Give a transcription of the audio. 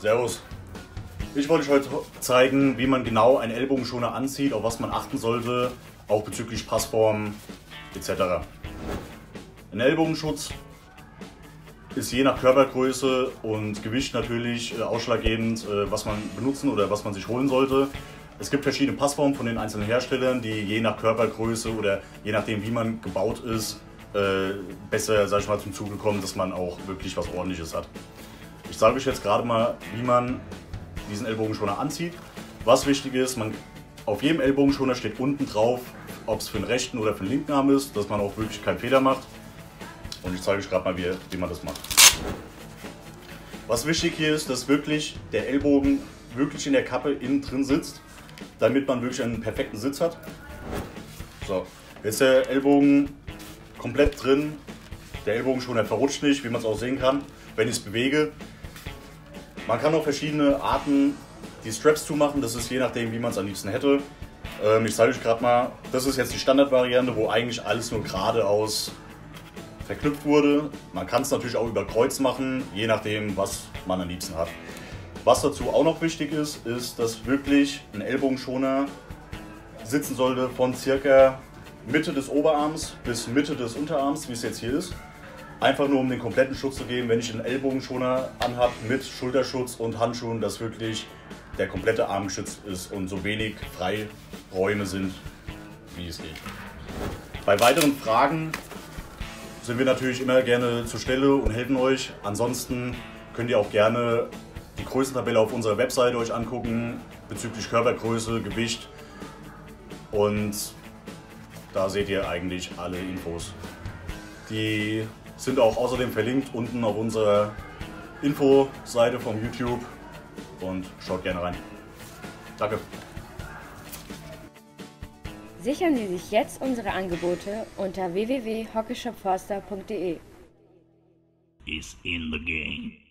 Servus. Ich wollte euch heute zeigen, wie man genau einen Ellbogenschoner anzieht, auf was man achten sollte, auch bezüglich Passform etc. Ein Ellbogenschutz ist je nach Körpergröße und Gewicht natürlich äh, ausschlaggebend, äh, was man benutzen oder was man sich holen sollte. Es gibt verschiedene Passformen von den einzelnen Herstellern, die je nach Körpergröße oder je nachdem, wie man gebaut ist, äh, besser sag ich mal, zum Zuge kommen, dass man auch wirklich was ordentliches hat. Ich sage euch jetzt gerade mal, wie man diesen Ellbogenschoner anzieht. Was wichtig ist, man, auf jedem Ellbogenschoner steht unten drauf, ob es für den rechten oder für den linken Arm ist, dass man auch wirklich keinen Fehler macht. Und ich zeige euch gerade mal, wie, wie man das macht. Was wichtig hier ist, dass wirklich der Ellbogen wirklich in der Kappe innen drin sitzt, damit man wirklich einen perfekten Sitz hat. So, jetzt der Ellbogen komplett drin. Der Ellbogen schon verrutscht nicht, wie man es auch sehen kann, wenn ich es bewege. Man kann auch verschiedene Arten die Straps zumachen, das ist je nachdem, wie man es am liebsten hätte. Ähm, ich zeige euch gerade mal, das ist jetzt die Standardvariante, wo eigentlich alles nur geradeaus verknüpft wurde. Man kann es natürlich auch über Kreuz machen, je nachdem, was man am liebsten hat. Was dazu auch noch wichtig ist, ist, dass wirklich ein Ellbogenschoner sitzen sollte von circa Mitte des Oberarms bis Mitte des Unterarms, wie es jetzt hier ist. Einfach nur um den kompletten Schutz zu geben, wenn ich einen Ellbogenschoner anhabe mit Schulterschutz und Handschuhen, dass wirklich der komplette Arm geschützt ist und so wenig Freiräume sind, wie es geht. Bei weiteren Fragen sind wir natürlich immer gerne zur Stelle und helfen euch. Ansonsten könnt ihr auch gerne die Größentabelle auf unserer Webseite euch angucken bezüglich Körpergröße, Gewicht und da seht ihr eigentlich alle Infos. Die sind auch außerdem verlinkt unten auf unserer Infoseite vom YouTube und schaut gerne rein. Danke. Sichern Sie sich jetzt unsere Angebote unter www.hockeyshopforster.de. Is in the game.